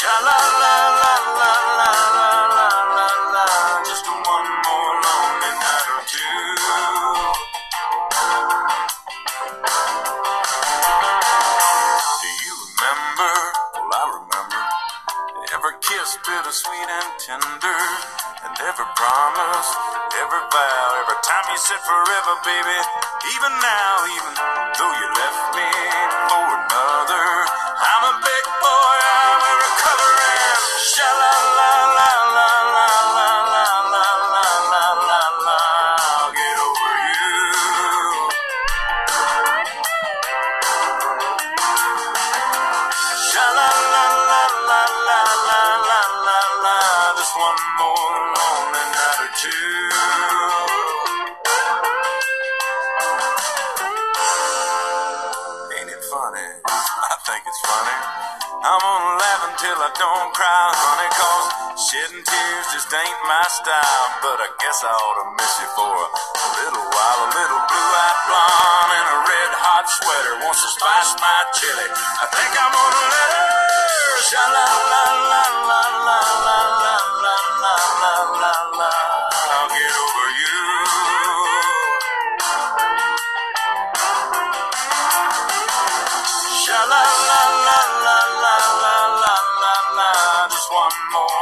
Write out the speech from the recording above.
Shalala. tender and every promise, every vow, every time you said forever, baby, even now, even I'm gonna laugh until I don't cry, honey, cause shedding tears just ain't my style. But I guess I ought to miss you for a little while. A little blue-eyed blonde in a red-hot sweater wants to spice my chili. I think I'm gonna let. Sha la la la la la la la la la la la la. I'll get over you. La. more.